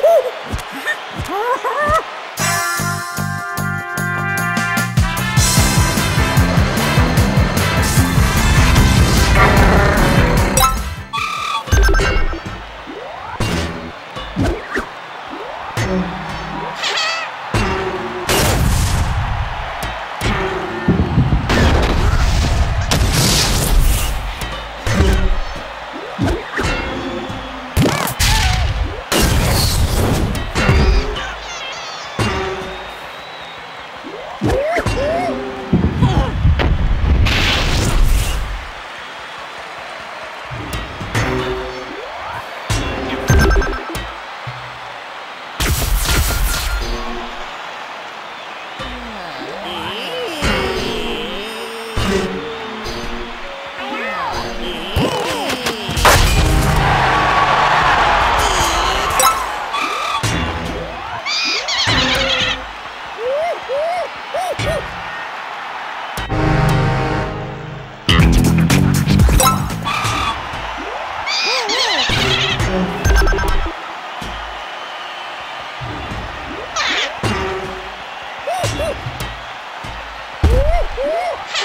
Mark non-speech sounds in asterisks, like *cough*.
Woohoo! *laughs* *laughs* Woo! *laughs*